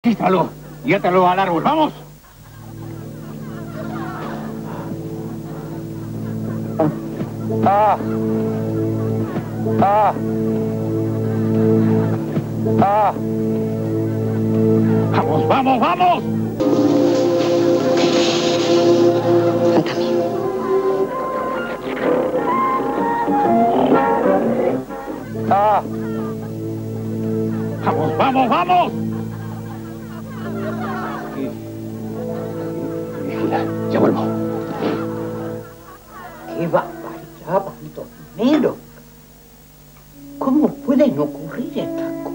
Quítalo y átalo al árbol. ¡Vamos! Ah. Ah. Ah. ¡Vamos, vamos, vamos! Ah. ¡Vamos, vamos, vamos! Ya vuelvo. ¡Qué barbaridad, Pantomero! ¿Cómo pueden ocurrir estas cosas?